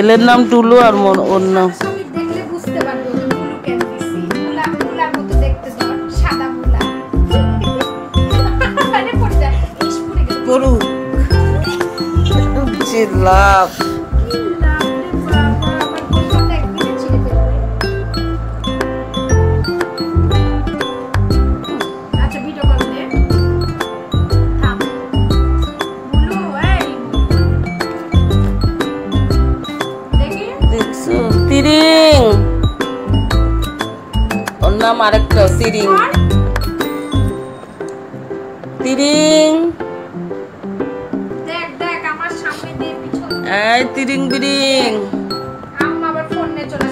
ছেলের নাম টুলু আর ওর নাম। গরু লাভ। দিলাম নাম আরেকটা তিরিং। তিরিং। এই তিরিং বিরিং আম্মা আবার ফোন নিয়ে চলে